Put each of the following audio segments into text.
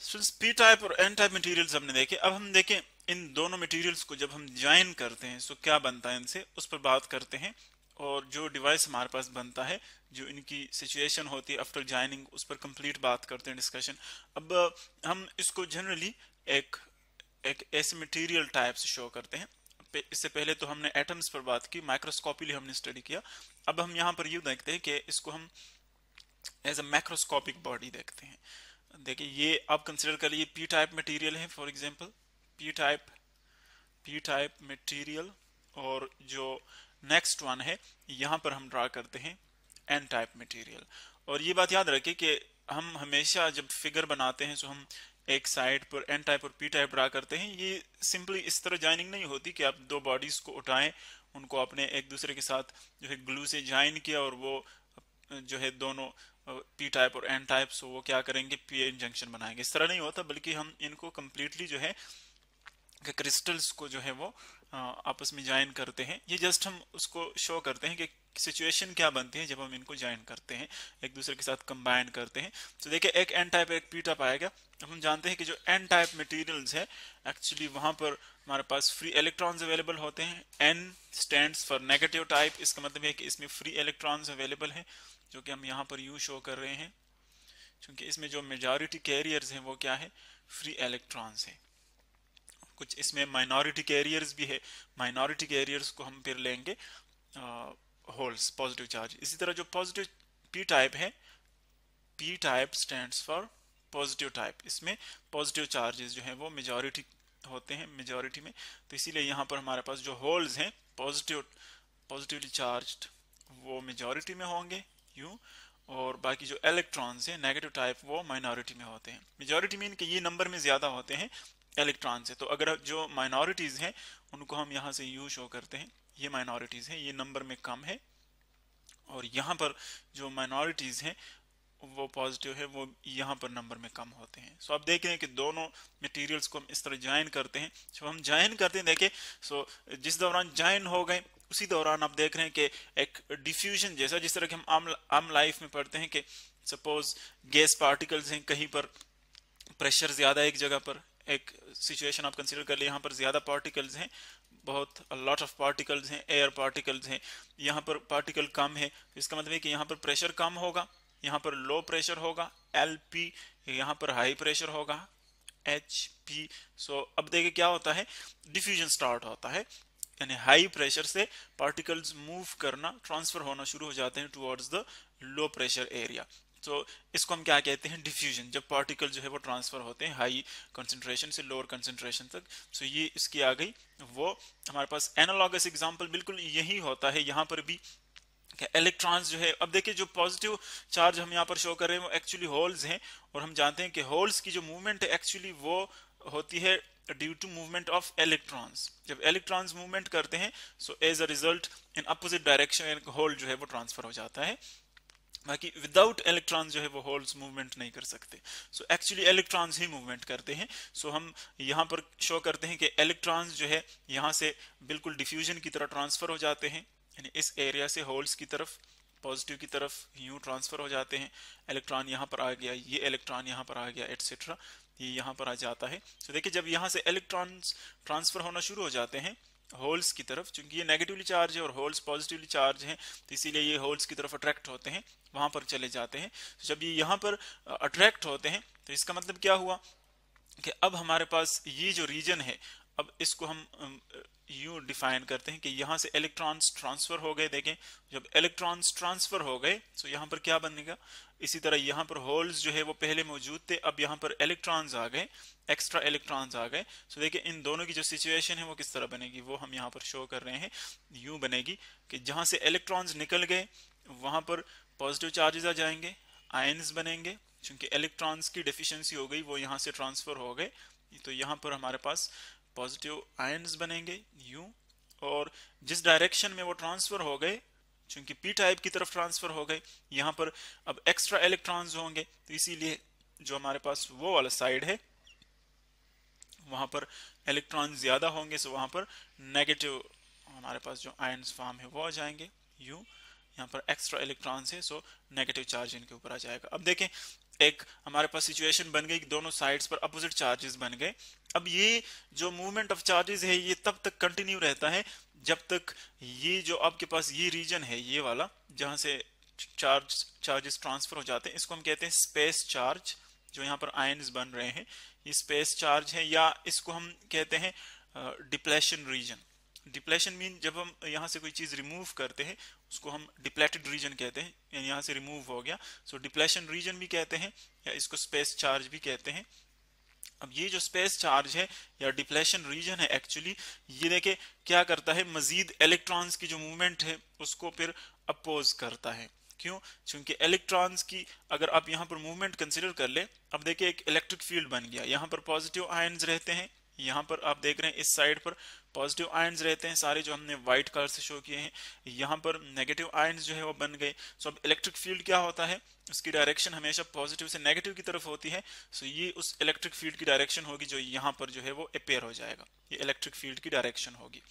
Students P type और N type materials हमने देखे, अब हम देखें इन दोनों मटेरियल्स को जब हम ज्वाइन करते हैं सो क्या बनता है इनसे? उस पर बात करते हैं। और जो डिवाइस हमारे पास बनता है, जो इनकी सिचुएशन होती है आफ्टर ज्वाइनिंग उस पर कंप्लीट बात करते हैं डिस्कशन अब हम इसको जनरली एक एक ऐसे मटेरियल टाइप से शो करते हैं। इससे पहले तो हमने एटम्स पर बात की माइक्रोस्कोपीली हमने स्टडी किया। अब हम यहाँ पर यू देखते हैं कि इसको हम एज अ माइक्रोस्कोपिक बॉडी देखते हैं। देखिए, ये आप कंसिडर कर लीजिए पी टाइप मटेरियल है for example P type P type material और जो नेक्स्ट वन है, यहाँ पर हम ड्रा करते हैं एन टाइप मटेरियल और ये बात याद रखें कि हम हमेशा जब फिगर बनाते हैं तो हम एक साइड पर एन टाइप और पी टाइप ड्रा करते हैं, ये सिंपली इस तरह ज्वाइनिंग नहीं होती कि आप दो बॉडीज को उठाएँ, उनको अपने एक दूसरे के साथ जो है ग्लू से ज्वाइन किया और वो, जो है दोनों पी टाइप और एन टाइप, सो वो क्या करेंगे? पी जंक्शन बनाएँगे। इस तरह नहीं होता, बल्कि हम इनको कम्प्लीटली जो है, कि क्रिस्टल्स को जो है वो आपस में ज्वाइन करते हैं। ये जस्ट हम उसको शो करते हैं कि सिचुएशन क्या बनती है जब हम इनको ज्वाइन करते हैं, एक दूसरे के साथ कंबाइन करते हैं। तो देखिए, एक एन टाइप एक पी टाइप आएगा अब हम जानते हैं कि जो एन टाइप मटेरियल्स है एक्चुअली वहाँ पर हमारे पास फ्री इलेक्ट्रॉन्स अवेलेबल होते हैं। N stand for negative type इसका मतलब है कि इसमें फ्री इलेक्ट्रॉन्स अवेलेबल है। जो कि हम यहाँ पर यू शो कर रहे हैं, क्योंकि इसमें जो मेजॉरिटी कैरियर्स हैं वो क्या है? फ्री इलेक्ट्रॉन्स है। कुछ इसमें माइनॉरिटी कैरियर्स भी है। माइनॉरिटी कैरियर्स को हम फिर लेंगे होल्स पॉजिटिव चार्ज इसी तरह जो पॉजिटिव पी टाइप है P type stand for positive type इसमें पॉजिटिव चार्जेस जो है वो मेजॉरिटी होते हैं मेजॉरिटी में। तो इसीलिए यहाँ पर हमारे पास जो होल्स हैं पॉजिटिव पॉजिटिवली चार्ज वो मेजॉरिटी में होंगे। यू और बाकी जो इलेक्ट्रॉन्स हैं नेगेटिव टाइप वो माइनॉरिटी में होते हैं। मेजॉरिटी मीन कि ये नंबर में ज़्यादा होते हैं इलेक्ट्रॉन से। तो अगर जो माइनॉरिटीज़ हैं, उनको हम यहाँ से यू शो करते हैं। ये माइनॉरिटीज़ हैं, ये नंबर में कम है। और यहाँ पर जो माइनॉरिटीज़ हैं वो पॉजिटिव है वो यहाँ पर नंबर में कम होते हैं। सो so, आप देख रहे हैं कि दोनों मटेरियल्स को हम इस तरह ज्वाइन करते हैं। जब हम ज्वाइन करते हैं देखें सो so, जिस दौरान ज्वाइन हो गए उसी दौरान आप देख रहे हैं कि एक डिफ्यूजन जैसा जिस तरह के हम आम आम लाइफ में पढ़ते हैं कि सपोज़ गैस पार्टिकल्स हैं कहीं पर प्रेशर ज़्यादा एक जगह पर एक सिचुएशन आप कंसिडर कर लिए यहाँ पर ज़्यादा पार्टिकल्स हैं बहुत लॉट ऑफ़ पार्टिकल्स हैं एयर पार्टिकल्स हैं यहाँ पर पार्टिकल कम है इसका मतलब है कि यहाँ पर प्रेशर कम होगा। यहाँ पर लो प्रेशर होगा एल पी यहाँ पर हाई प्रेशर होगा एच पी सो अब देखिए क्या होता है डिफ्यूजन स्टार्ट होता है, यानी हाई प्रेशर से पार्टिकल्स मूव करना ट्रांसफ़र होना शुरू हो जाते हैं towards the low pressure area तो इसको हम क्या कहते हैं डिफ्यूजन जब पार्टिकल जो है वो ट्रांसफ़र होते हैं हाई कंसंट्रेशन से लोअर कंसंट्रेशन तक सो ये इसकी आ गई, वो हमारे पास एनालॉगस एग्जांपल बिल्कुल यही होता है, यहाँ पर भी इलेक्ट्रॉन्स जो है अब देखिए जो पॉजिटिव चार्ज हम यहाँ पर शो कर रहे हैं वो एक्चुअली होल्स हैं और हम जानते हैं कि होल्स की जो मूवमेंट है एक्चुअली वो होती है due to movement of electrons जब इलेक्ट्रॉन्स मूवमेंट करते हैं so as a result in opposite direction hole जो है वो ट्रांसफ़र हो जाता है। बाकी विदाउट इलेक्ट्रॉन्स जो है वो होल्स मूवमेंट नहीं कर सकते। सो एक्चुअली इलेक्ट्रॉन्स ही मूवमेंट करते हैं। सो so, हम यहाँ पर शो करते हैं कि इलेक्ट्रॉन्स जो है यहाँ से बिल्कुल डिफ्यूजन की तरह ट्रांसफ़र हो जाते हैं। यानी इस एरिया से होल्स की तरफ़ पॉजिटिव की तरफ़ यूँ ट्रांसफ़र हो जाते हैं। इलेक्ट्रॉन यहाँ पर आ गया, ये इलेक्ट्रॉन यहाँ पर आ गया एटसेट्रा ये यहाँ पर आ जाता है। तो देखिए, जब यहाँ से इलेक्ट्रॉन्स ट्रांसफ़र होना शुरू हो जाते हैं होल्स की तरफ़, चूँकि ये नेगेटिवली चार्ज है और होल्स पॉजिटिवली चार्ज हैं तो इसीलिए ये होल्स की तरफ़ अट्रैक्ट होते हैं, वहाँ पर चले जाते हैं। तो जब ये यहाँ पर अट्रैक्ट होते हैं तो इसका मतलब क्या हुआ? कि अब हमारे पास ये जो रीजन है, अब इसको हम यू डिफाइन करते हैं कि यहाँ से इलेक्ट्रॉन्स ट्रांसफ़र हो गए, देखें, जब इलेक्ट्रॉन्स ट्रांसफ़र हो गए तो यहाँ पर क्या बनेगा इसी तरह यहाँ पर होल्स जो है वो पहले मौजूद थे, अब यहाँ पर इलेक्ट्रॉन्स आ गए, एक्स्ट्रा इलेक्ट्रॉन्स आ गए। सो देखिए, इन दोनों की जो सिचुएशन है वो किस तरह बनेगी, वो हम यहाँ पर शो कर रहे हैं, यू बनेगी कि जहाँ से इलेक्ट्रॉन्स निकल गए, वहाँ पर पॉजिटिव चार्जेस आ जाएँगे, आयन्स बनेंगे क्योंकि इलेक्ट्रॉन्स की डिफिशियंसी हो गई, वो यहाँ से ट्रांसफ़र हो गए तो यहाँ पर हमारे पास पॉजिटिव आयन्स बनेंगे यू और जिस डायरेक्शन में वो ट्रांसफ़र हो गए, चूँकि पी टाइप की तरफ़ ट्रांसफ़र हो गए, यहाँ पर अब एक्स्ट्रा इलेक्ट्रॉन्स होंगे तो इसीलिए जो हमारे पास वो वाला साइड है, वहाँ पर इलेक्ट्रॉन ज़्यादा होंगे सो वहाँ पर नेगेटिव हमारे पास जो आयन्स फॉर्म है, वो आ जाएँगे यू यहाँ पर एक्स्ट्रा इलेक्ट्रॉन्स है सो नेगेटिव चार्ज इनके ऊपर आ जाएगा। अब देखें एक हमारे पास सिचुएशन बन गई दोनों साइड्स पर अपोजिट चार्जेस बन गए। अब ये जो मूवमेंट ऑफ़ चार्जेस है, ये तब तक कंटिन्यू रहता है जब तक ये जो आपके पास ये रीजन है, ये वाला, जहाँ से चार्ज चार्जेस ट्रांसफ़र हो जाते हैं, इसको हम कहते हैं स्पेस चार्ज जो यहाँ पर आयन्स बन रहे हैं। ये स्पेस चार्ज है या इसको हम कहते हैं डिप्लेशन रीजन डिप्लेशन मीन जब हम यहाँ से कोई चीज़ रिमूव करते हैं, उसको हम डिप्लेटेड रीजन कहते हैं, यानी यहाँ से रिमूव हो गया। सो डिप्लेशन रीजन भी कहते हैं, या इसको स्पेस चार्ज भी कहते हैं। अब ये जो स्पेस चार्ज है, या डिप्लेशन रीजन है एक्चुअली ये देखे क्या करता है, मजीद इलेक्ट्रॉन्स की जो मूवमेंट है, उसको फिर अपोज करता है। क्यों? क्योंकि इलेक्ट्रॉन्स की अगर आप यहाँ पर मूवमेंट कंसिडर कर ले, अब देखिए एक इलेक्ट्रिक फ़ील्ड बन गया। यहाँ पर पॉजिटिव आयन्स रहते हैं यहाँ पर आप देख रहे हैं, इस साइड पर पॉजिटिव आयन्स रहते हैं, सारे जो हमने व्हाइट कलर से शो किए हैं, यहाँ पर नेगेटिव आयन्स जो है वो बन गए। सो अब इलेक्ट्रिक फ़ील्ड क्या होता है, उसकी डायरेक्शन हमेशा पॉजिटिव से नेगेटिव की तरफ़ होती है। सो ये उस इलेक्ट्रिक फ़ील्ड की डायरेक्शन होगी जो यहाँ पर जो है वो अपेयर हो जाएगा। ये इलेक्ट्रिक फ़ील्ड की डायरेक्शन होगी।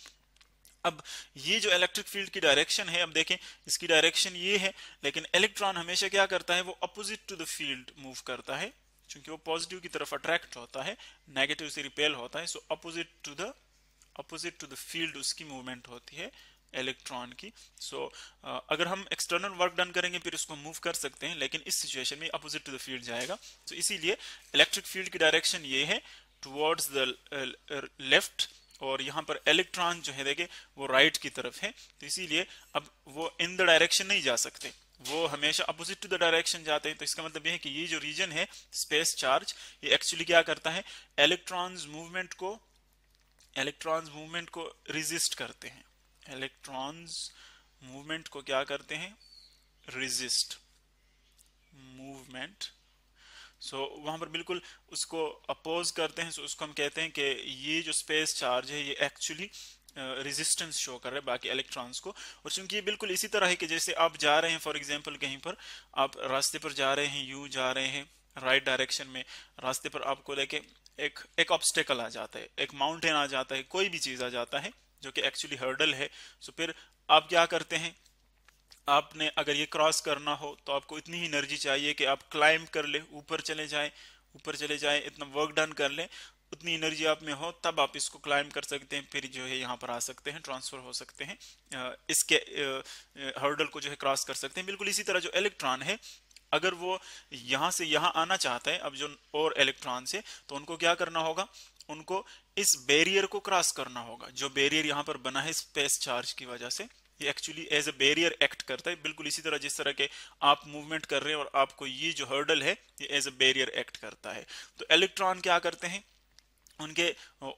अब ये जो इलेक्ट्रिक फ़ील्ड की डायरेक्शन है, अब देखें, इसकी डायरेक्शन ये है, लेकिन इलेक्ट्रॉन हमेशा क्या करता है, वो opposite to the field move करता है। क्योंकि वो पॉजिटिव की तरफ़ अट्रैक्ट होता है नेगेटिव से रिपेल होता है so opposite to the opposite to the field उसकी मूवमेंट होती है इलेक्ट्रॉन की। सो so, uh, अगर हम एक्सटर्नल वर्क डन करेंगे फिर उसको मूव कर सकते हैं लेकिन इस सिचुएशन में अपोजिट टू द फ़ील्ड जाएगा। तो so, इसीलिए इलेक्ट्रिक फ़ील्ड की डायरेक्शन ये है टुवर्ड्स द लेफ़्ट और यहाँ पर इलेक्ट्रॉन जो है देखे वो राइट right की तरफ़ है। तो इसीलिए अब वो इन द डायरेक्शन नहीं जा सकते। वो हमेशा अपोजिट टू द डायरेक्शन जाते हैं। तो इसका मतलब ये है कि ये जो रीजन है स्पेस चार्ज ये एक्चुअली क्या करता है? इलेक्ट्रॉन्स मूवमेंट को इलेक्ट्रॉन्स मूवमेंट को रिजिस्ट करते हैं। इलेक्ट्रॉन्स मूवमेंट को क्या करते हैं? रिजिस्ट मूवमेंट सो so, वहाँ पर बिल्कुल उसको अपोज करते हैं। So उसको हम कहते हैं कि ये जो स्पेस चार्ज है ये एक्चुअली रेजिस्टेंस शो कर रहे हैं बाकी इलेक्ट्रॉन्स को। और चूँकि ये बिल्कुल इसी तरह है कि जैसे आप जा रहे हैं फॉर एग्जांपल कहीं पर, आप रास्ते पर जा रहे हैं यू जा रहे हैं राइट डायरेक्शन में, रास्ते पर आपको लेके एक एक ऑब्स्टेकल आ जाता है, एक माउंटेन आ जाता है, कोई भी चीज़ आ जाता है, जो कि एक्चुअली हर्डल है। सो फिर आप क्या करते हैं, आपने अगर ये क्रॉस करना हो तो आपको इतनी ही एनर्जी चाहिए कि आप क्लाइंब कर ले, ऊपर चले जाए, ऊपर चले जाए, इतना वर्क डन कर ले। उतनी एनर्जी आप में हो, तब आप इसको क्लाइम कर सकते हैं, फिर जो है यहाँ पर आ सकते हैं ट्रांसफ़र हो सकते हैं इसके हर्डल को जो है क्रॉस कर सकते हैं। बिल्कुल इसी तरह जो इलेक्ट्रॉन है, अगर वो यहाँ से यहाँ आना चाहता है, अब जो और इलेक्ट्रॉन से तो उनको क्या करना होगा? उनको इस बैरियर को क्रॉस करना होगा। जो बैरियर यहाँ पर बना है स्पेस चार्ज की वजह से, ये actually as a barrier act करता है। बिल्कुल इसी तरह जिस तरह के आप मूवमेंट कर रहे हैं और आपको ये जो हर्डल है, ये एज ए बैरियर एक्ट करता है। तो इलेक्ट्रॉन क्या करते हैं? उनके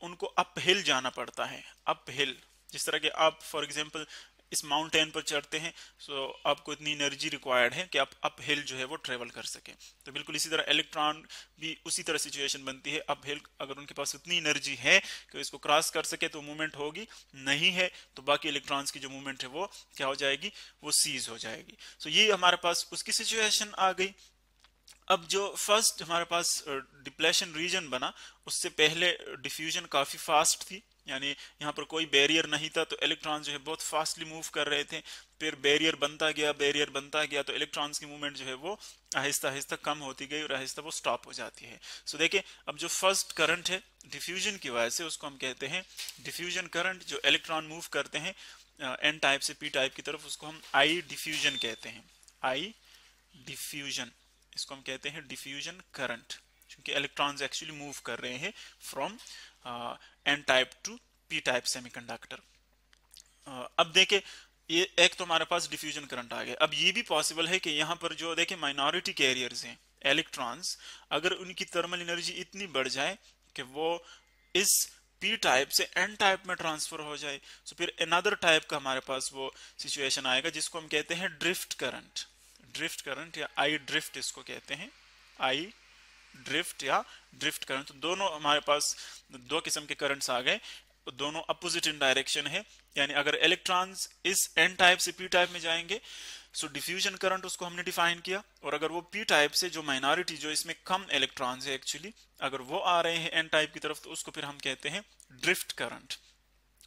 उनको अप हिल जाना पड़ता है। अप हिल जिस तरह के आप फॉर एग्जांपल इस माउंटेन पर चढ़ते हैं सो आपको इतनी एनर्जी रिक्वायर्ड है कि आप अप हिल जो है वो ट्रेवल कर सकें। तो बिल्कुल इसी तरह इलेक्ट्रॉन भी उसी तरह सिचुएशन बनती है। अप हिल अगर उनके पास उतनी एनर्जी है कि इसको क्रॉस कर सके तो मूवमेंट होगी। नहीं है तो बाकी इलेक्ट्रॉन्स की जो मूवमेंट है वो क्या हो जाएगी? वो सीज हो जाएगी। सो ये हमारे पास उसकी सिचुएशन आ गई। अब जो फ़र्स्ट हमारे पास डिप्लेशन रीजन बना, उससे पहले डिफ्यूजन काफ़ी फास्ट थी। यानी यहाँ पर कोई बैरियर नहीं था तो इलेक्ट्रॉन जो है बहुत फास्टली मूव कर रहे थे। फिर बैरियर बनता गया बैरियर बनता गया तो इलेक्ट्रॉन्स की मूवमेंट जो है वो आहिस्ता आहिस्ता कम होती गई और आहिस्ता वो स्टॉप हो जाती है। सो so देखिए, अब जो फ़र्स्ट करंट है डिफ्यूजन की वजह से उसको हम कहते हैं डिफ्यूजन करंट जो इलेक्ट्रॉन मूव करते हैं एन टाइप से पी टाइप की तरफ़, उसको हम आई डिफ्यूजन कहते हैं। आई डिफ्यूजन इसको हम कहते हैं डिफ्यूजन करंट क्योंकि इलेक्ट्रॉन्स एक्चुअली मूव कर रहे हैं from N type to P type semiconductor अब देखे, ये एक तो हमारे पास डिफ्यूजन करंट आ गया। अब ये भी पॉसिबल है कि यहाँ पर जो देखे माइनॉरिटी कैरियर्स हैं इलेक्ट्रॉन्स अगर उनकी थर्मल एनर्जी इतनी बढ़ जाए कि वो इस पी टाइप से एन टाइप में ट्रांसफ़र हो जाए तो फिर अनदर टाइप का हमारे पास वो सिचुएशन आएगा, जिसको हम कहते हैं ड्रिफ्ट करंट ड्रिफ्ट करंट या आई ड्रिफ्ट इसको कहते हैं। आई ड्रिफ्ट या ड्रिफ्ट करंट तो दोनों हमारे पास दो किस्म के करंट्स आ गए। दोनों अपोजिट इन डायरेक्शन है। यानी अगर इलेक्ट्रॉन्स इस एन टाइप से पी टाइप में जाएँगे सो डिफ्यूजन करंट उसको हमने डिफाइन किया। और अगर वो पी टाइप से जो माइनॉरिटी जो इसमें कम इलेक्ट्रॉन्स है एक्चुअली अगर वो आ रहे हैं एन टाइप की तरफ़ तो उसको फिर हम कहते हैं ड्रिफ्ट करंट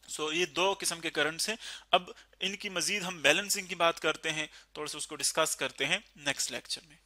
सो so, ये दो किस्म के करंट्स हैं। अब इनकी मजीद हम बैलेंसिंग की बात करते हैं थोड़ा सा उसको डिस्कस करते हैं नेक्स्ट लेक्चर में।